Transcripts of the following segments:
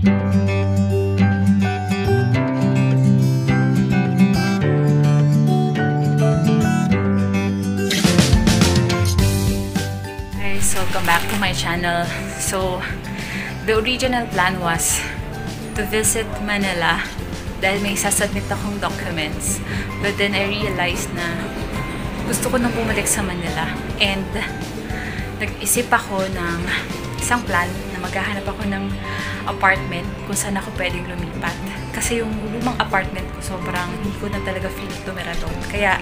Guys, welcome back to my channel. So, the original plan was to visit Manila dahil may sasubmit akong documents. But then I realized na gusto ko nang bumalik sa Manila. And nag-isip ako ng isang plan na maghahanap ako ng apartment kung saan ako pwedeng lumipat. Kasi yung lumang apartment ko, sobrang hindi ko na talaga feel tumira doon. Kaya,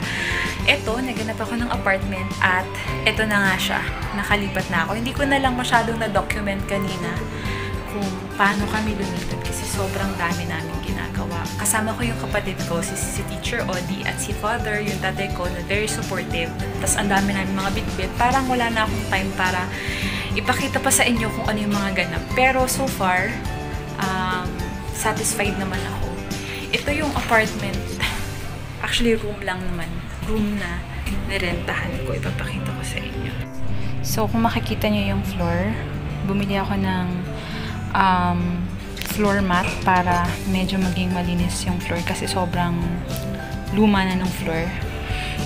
eto, naganap ako ng apartment at eto na nga siya. Nakalipat na ako. Hindi ko na lang masyadong na-document kanina kung paano kami lumipat kasi sobrang dami namin ginagawa. Kasama ko yung kapatid ko, si, si Teacher Odi at si Father, yung tatay ko na very supportive. Tapos ang dami namin mga bitbit. Parang wala na akong time para ipakita pa sa inyo kung ano yung mga ganap. Pero so far, um, satisfied naman ako. Ito yung apartment. Actually, room lang naman. Room na nirentahan ko. Ipapakita ko sa inyo. So, kung makikita nyo yung floor, bumili ako ng um, floor mat para medyo maging malinis yung floor kasi sobrang luma na ng floor.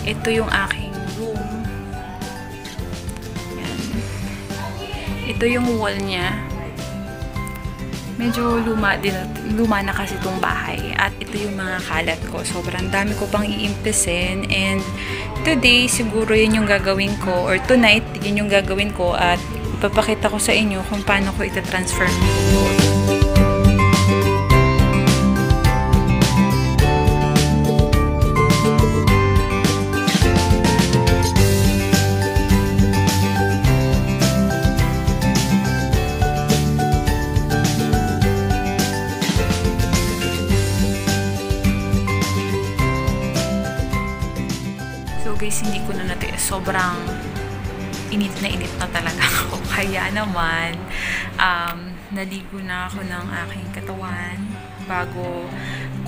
Ito yung aking Ito yung wall niya. Medyo luma din, luma na kasi itong bahay. At ito yung mga kalat ko. Sobrang dami ko pang iimpesin. And today, siguro yun yung gagawin ko. Or tonight, yun yung gagawin ko. At ipapakita ko sa inyo kung paano ko ita-transfer mo. Guys, hindi ko na natiis. Sobrang init na init na talaga ako. Kaya naman, um, naligo na ako ng aking katawan bago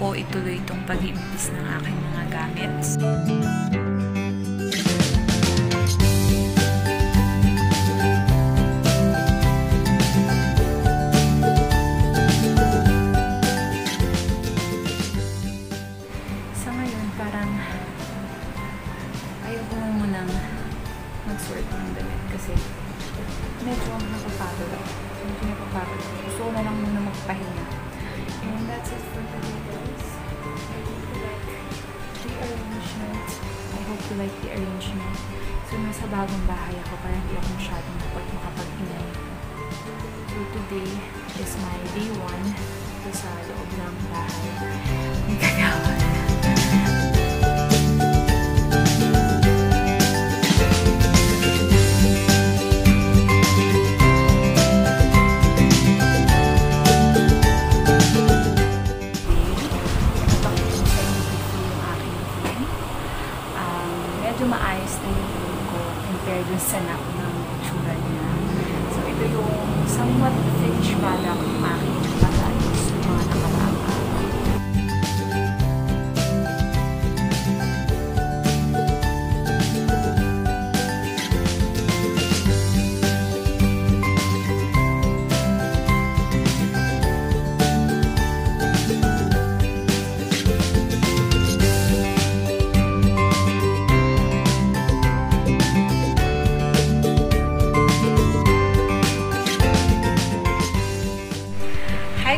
ko ituloy itong pag-iimpis ng aking mga gamit. Sa ngayon, parang ayaw ko lang munang mag-sort ng damit kasi medyo nakapagod ako. Medyo nakapagod ako. Gusto ko na lang muna magpahinga. And that's it for today, guys. I hope you like the arrangement. I hope you like the arrangement. So, nasa bagong bahay ako kaya hindi ako masyadong kapag makapag-ingay. So, today is my day one dito sa loob ng bahay. May kagawan. Medyo maayos na yung room ko compared dun sa na ng itsura niya. So, ito yung somewhat finished product ng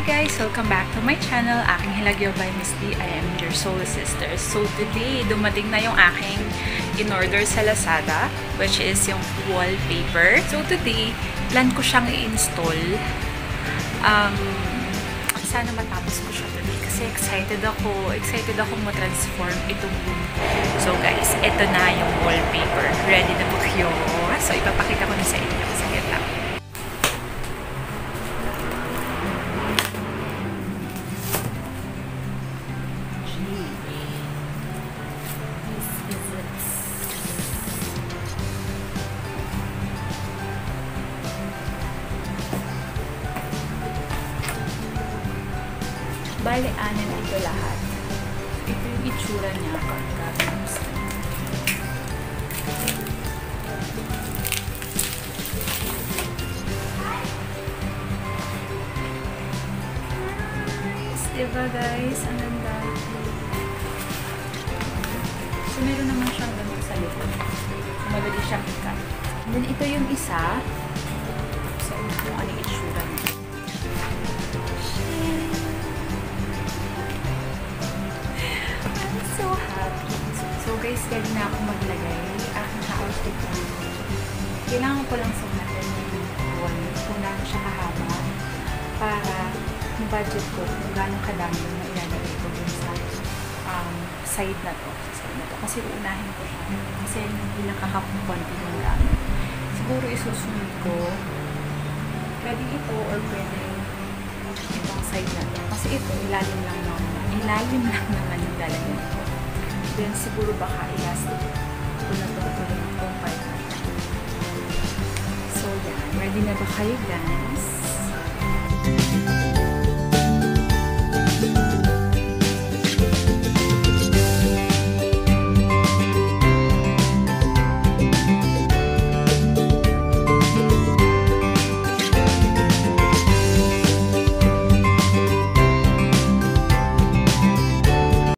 guys! Welcome back to my channel, aking Hilagyo by Miss D. I am your soul sister. So today, dumating na yung aking in-order sa Lazada, which is yung wallpaper. So today, plan ko siyang i-install. Um, sana matapos ko siya today kasi excited ako. Excited ako ma-transform itong room. So guys, ito na yung wallpaper. Ready na po kayo. So ipapakita ko na sa inyo. Bale, anim ito lahat. Ito yung itsura niya pagka Diba guys? Ang ganda. So, meron naman siyang ganun sa likod. Madali siyang ikat. And then, ito yung isa. So, kung ano yung itsura niya. So happy. So, guys, ready na ako maglagay. Aking ka-outfit ko. Kailangan ko lang sumatin yung buwan kung gaano siya kahaba para budget ko kung gaano kadami yung ilalagay ko dun sa um, side na to. Na to. Kasi uunahin ko siya. Kasi hindi nakakapunti yung dami. Siguro isusunod ko pwede ito or pwede ibang side na to. Kasi ito, ilalim lang naman. Ilalim lang naman yung lalagyan. Then siguro baka elastic ko na to ko rin itong part na to. So yan, ready na ba kayo guys?